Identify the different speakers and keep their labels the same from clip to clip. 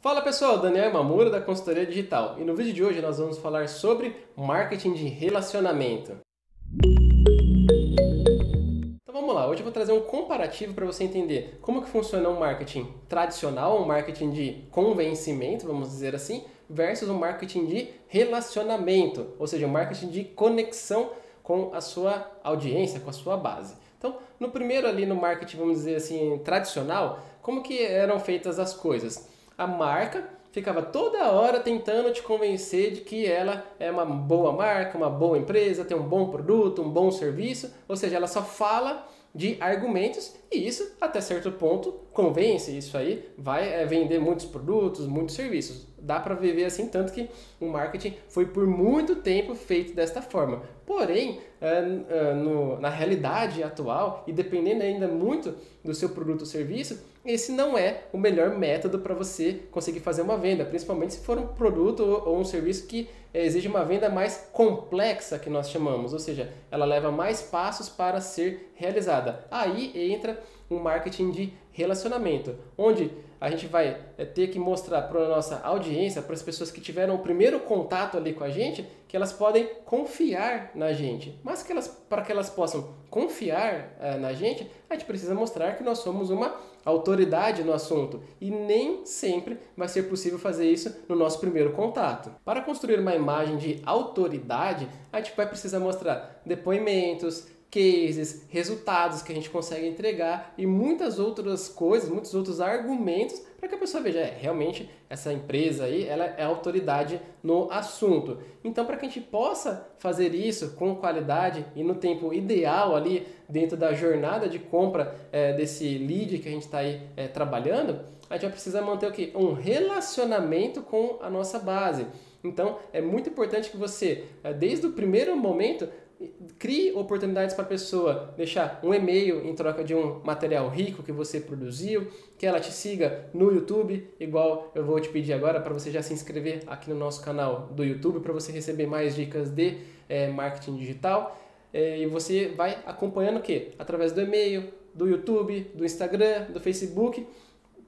Speaker 1: Fala pessoal, Daniel Mamura da Consultoria Digital e no vídeo de hoje nós vamos falar sobre marketing de relacionamento. Então vamos lá, hoje eu vou trazer um comparativo para você entender como que funciona um marketing tradicional, um marketing de convencimento, vamos dizer assim, versus um marketing de relacionamento, ou seja, um marketing de conexão com a sua audiência, com a sua base. Então, no primeiro ali no marketing, vamos dizer assim, tradicional, como que eram feitas as coisas? A marca ficava toda hora tentando te convencer de que ela é uma boa marca, uma boa empresa, tem um bom produto, um bom serviço, ou seja, ela só fala de argumentos e isso até certo ponto convence, isso aí vai é, vender muitos produtos, muitos serviços. Dá para viver assim, tanto que o marketing foi por muito tempo feito desta forma. Porém, é, é, na realidade atual, e dependendo ainda muito do seu produto ou serviço, esse não é o melhor método para você conseguir fazer uma venda, principalmente se for um produto ou um serviço que é, exige uma venda mais complexa, que nós chamamos, ou seja, ela leva mais passos para ser realizada. Aí entra um marketing de relacionamento, onde a gente vai é, ter que mostrar para a nossa audiência, para as pessoas que tiveram o primeiro contato ali com a gente, que elas podem confiar na gente. Mas que elas, para que elas possam confiar é, na gente, a gente precisa mostrar que nós somos uma autoridade no assunto. E nem sempre vai ser possível fazer isso no nosso primeiro contato. Para construir uma imagem de autoridade, a gente vai precisar mostrar depoimentos, cases, resultados que a gente consegue entregar e muitas outras coisas, muitos outros argumentos para que a pessoa veja, é, realmente essa empresa aí, ela é autoridade no assunto. Então, para que a gente possa fazer isso com qualidade e no tempo ideal ali dentro da jornada de compra é, desse lead que a gente está aí é, trabalhando, a gente vai precisar manter o quê? Um relacionamento com a nossa base. Então, é muito importante que você, é, desde o primeiro momento, crie oportunidades para a pessoa deixar um e-mail em troca de um material rico que você produziu, que ela te siga no YouTube, igual eu vou te pedir agora para você já se inscrever aqui no nosso canal do YouTube para você receber mais dicas de é, marketing digital. É, e você vai acompanhando o que? Através do e-mail, do YouTube, do Instagram, do Facebook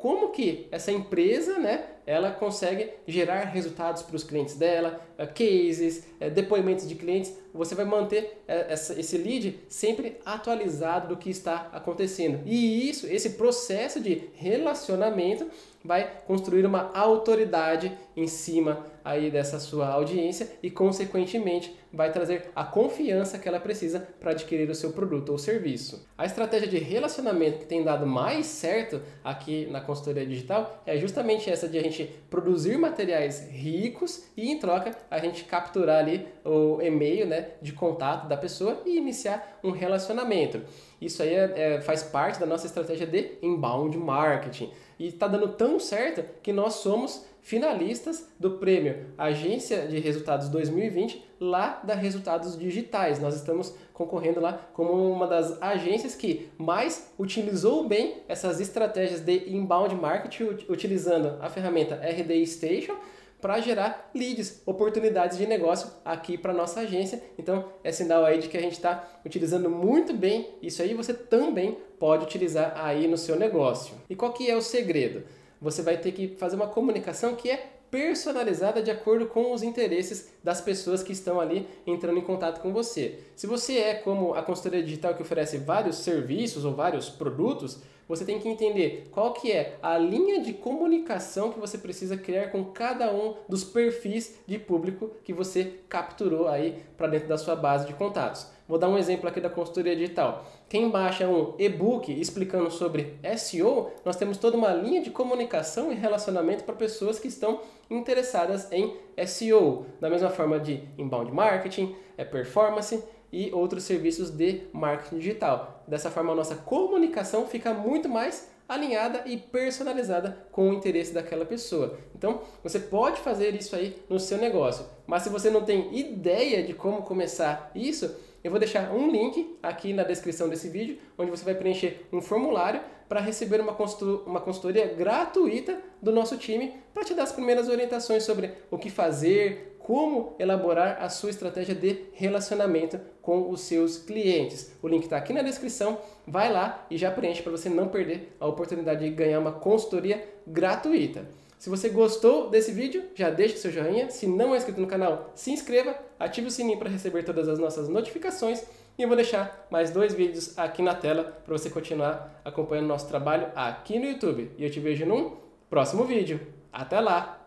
Speaker 1: como que essa empresa, né, ela consegue gerar resultados para os clientes dela, eh, cases, eh, depoimentos de clientes. Você vai manter eh, esse lead sempre atualizado do que está acontecendo. E isso, esse processo de relacionamento vai construir uma autoridade em cima aí dessa sua audiência e consequentemente vai trazer a confiança que ela precisa para adquirir o seu produto ou serviço. A estratégia de relacionamento que tem dado mais certo aqui na consultoria digital é justamente essa de a gente produzir materiais ricos e em troca a gente capturar ali o e-mail né, de contato da pessoa e iniciar um relacionamento. Isso aí é, é, faz parte da nossa estratégia de inbound marketing. E está dando tão certo que nós somos finalistas do prêmio Agência de Resultados 2020 lá da Resultados Digitais. Nós estamos concorrendo lá como uma das agências que mais utilizou bem essas estratégias de inbound marketing utilizando a ferramenta RD Station para gerar leads, oportunidades de negócio aqui para nossa agência. Então é sinal aí de que a gente está utilizando muito bem isso aí. Você também pode utilizar aí no seu negócio. E qual que é o segredo? Você vai ter que fazer uma comunicação que é personalizada de acordo com os interesses das pessoas que estão ali entrando em contato com você. Se você é como a consultoria digital que oferece vários serviços ou vários produtos, você tem que entender qual que é a linha de comunicação que você precisa criar com cada um dos perfis de público que você capturou aí para dentro da sua base de contatos. Vou dar um exemplo aqui da consultoria digital. Quem baixa um e-book explicando sobre SEO, nós temos toda uma linha de comunicação e relacionamento para pessoas que estão interessadas em SEO, da mesma forma de inbound marketing, é performance e outros serviços de marketing digital. Dessa forma, a nossa comunicação fica muito mais alinhada e personalizada com o interesse daquela pessoa. Então, você pode fazer isso aí no seu negócio. Mas se você não tem ideia de como começar isso, eu vou deixar um link aqui na descrição desse vídeo, onde você vai preencher um formulário para receber uma, uma consultoria gratuita do nosso time para te dar as primeiras orientações sobre o que fazer, como elaborar a sua estratégia de relacionamento com os seus clientes. O link está aqui na descrição, vai lá e já preenche para você não perder a oportunidade de ganhar uma consultoria gratuita. Se você gostou desse vídeo, já deixa seu joinha. Se não é inscrito no canal, se inscreva, ative o sininho para receber todas as nossas notificações. E eu vou deixar mais dois vídeos aqui na tela para você continuar acompanhando nosso trabalho aqui no YouTube. E eu te vejo num próximo vídeo. Até lá!